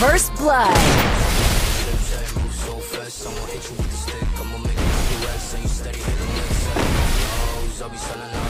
First blood. I'll be selling out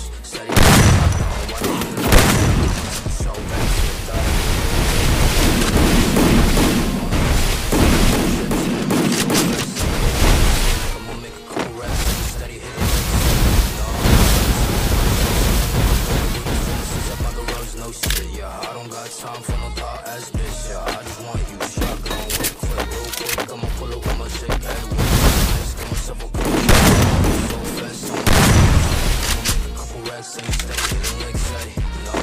time for no ass bitch, yeah. I just want you shotgun a clip, real quick. I'ma pull up with my shit bag, with my ice, got myself a couple so fast, so make a couple racks, hitting legs, hey. No,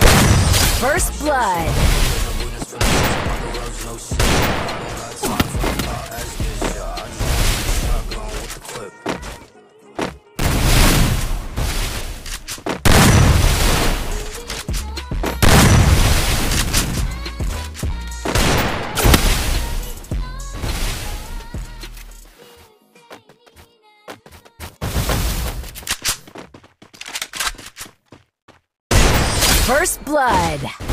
First blood. First blood.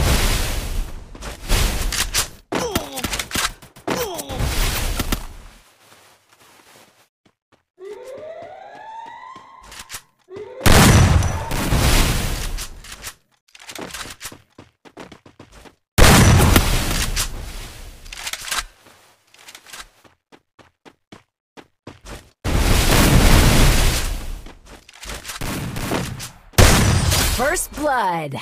First blood.